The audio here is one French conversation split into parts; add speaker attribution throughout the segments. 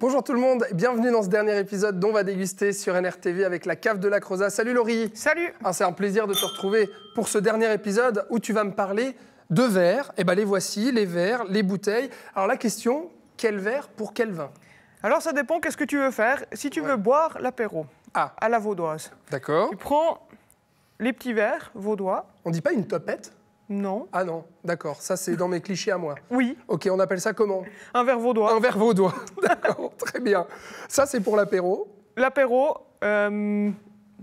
Speaker 1: Bonjour tout le monde, bienvenue dans ce dernier épisode dont on va déguster sur NRTV avec la cave de la Croza. Salut Laurie
Speaker 2: Salut
Speaker 1: ah, C'est un plaisir de te retrouver pour ce dernier épisode où tu vas me parler de verres. Et eh ben les voici, les verres, les bouteilles. Alors la question, quel verre pour quel vin?
Speaker 2: Alors ça dépend qu'est-ce que tu veux faire? Si tu veux boire l'apéro
Speaker 1: ah.
Speaker 2: à la vaudoise,
Speaker 1: d'accord.
Speaker 2: tu prends les petits verres vaudois.
Speaker 1: On dit pas une topette?
Speaker 2: Non.
Speaker 1: Ah non, d'accord. Ça, c'est dans mes clichés à moi.
Speaker 2: Oui.
Speaker 1: Ok, on appelle ça comment?
Speaker 2: Un verre vaudois.
Speaker 1: Un verre vaudois. d'accord, très bien. Ça, c'est pour l'apéro.
Speaker 2: L'apéro, euh,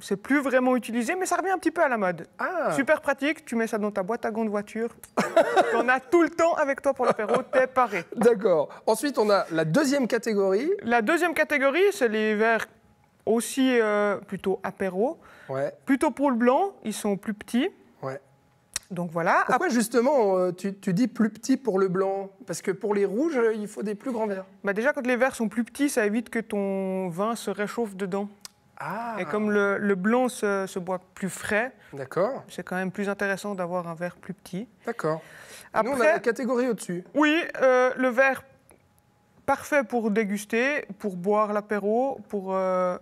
Speaker 2: c'est plus vraiment utilisé, mais ça revient un petit peu à la mode.
Speaker 1: Ah.
Speaker 2: Super pratique, tu mets ça dans ta boîte à gants de voiture. tu en as tout le temps avec toi pour l'apéro, t'es paré.
Speaker 1: D'accord. Ensuite, on a la deuxième catégorie.
Speaker 2: La deuxième catégorie, c'est les verres aussi euh, plutôt apéro.
Speaker 1: Ouais.
Speaker 2: Plutôt pour le blanc, ils sont plus petits.
Speaker 1: Ouais.
Speaker 2: Donc voilà.
Speaker 1: Pourquoi justement euh, tu, dis plus petit pour le blanc? Parce que pour les rouges, il faut des plus grands verres.
Speaker 2: Bah déjà, quand les verres sont plus petits, ça évite que ton vin se réchauffe dedans.
Speaker 1: Ah.
Speaker 2: Et comme le, blanc se, boit plus frais,
Speaker 1: D'accord.
Speaker 2: c'est quand même plus intéressant d'avoir un verre plus petit.
Speaker 1: D'accord. Nous, on a la catégorie au-dessus.
Speaker 2: Oui, euh, le verre parfait pour déguster, pour boire l'apéro, pour euh,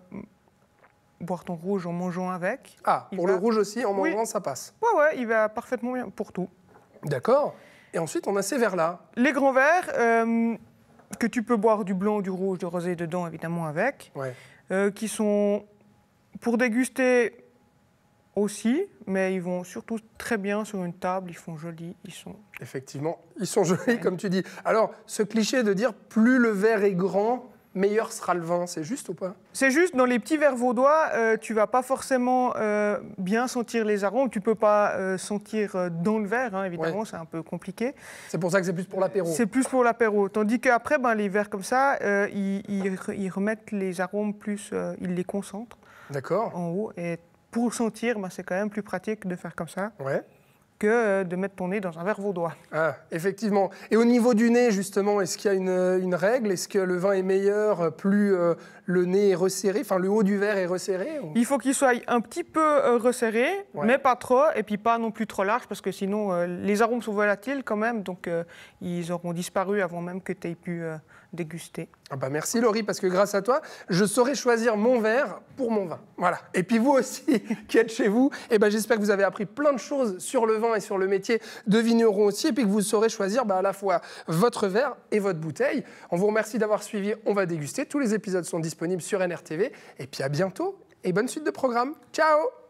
Speaker 2: boire ton rouge en mangeant avec.
Speaker 1: Ah, pour le rouge aussi, en mangeant, ça passe
Speaker 2: Ouais, ouais, il va parfaitement bien pour tout.
Speaker 1: D'accord. Et ensuite, on a ces verres-là.
Speaker 2: Les grands verres, euh, que tu peux boire du blanc, du rouge, du rosé dedans, évidemment, avec.
Speaker 1: Ouais.
Speaker 2: Euh, qui sont pour déguster aussi, mais ils vont surtout très bien sur une table, ils font joli, ils sont...
Speaker 1: Effectivement, ils sont jolis, comme tu dis. Alors, ce cliché de dire plus le verre est grand, meilleur sera le vin, c'est juste ou pas?
Speaker 2: C'est juste, dans les petits verres vaudois, euh, tu vas pas forcément euh, bien sentir les arômes, tu peux pas euh, sentir euh, dans le verre, hein, évidemment, c'est un peu compliqué.
Speaker 1: C'est pour ça que c'est plus pour l'apéro
Speaker 2: C'est plus pour l'apéro, tandis qu'après, ben, les verres comme ça, ils, ils, remettent les arômes plus, ils les concentrent
Speaker 1: D'accord.
Speaker 2: en haut, et pour sentir, ben, c'est quand même plus pratique de faire comme ça.
Speaker 1: Ouais
Speaker 2: que euh, de mettre ton nez dans un verre vaudois.
Speaker 1: Ah, effectivement. Et au niveau du nez, justement, est-ce qu'il y a une, règle? Est-ce que le vin est meilleur plus euh, le nez est resserré, enfin le haut du verre est resserré
Speaker 2: Il faut qu'il soit un petit peu euh, resserré, mais pas trop, et puis pas non plus trop large, parce que sinon les arômes sont volatiles quand même, donc ils auront disparu avant même que tu aies pu déguster.
Speaker 1: Ah bah merci Laurie, parce que grâce à toi, je saurai choisir mon verre pour mon vin. Voilà. Et puis vous aussi, qui êtes chez vous, eh ben j'espère que vous avez appris plein de choses sur le et sur le métier de vigneron aussi, et puis que vous saurez choisir bah, à la fois votre verre et votre bouteille. On vous remercie d'avoir suivi On va déguster. Tous les épisodes sont disponibles sur NRTV. Et puis à bientôt, et bonne suite de programme. Ciao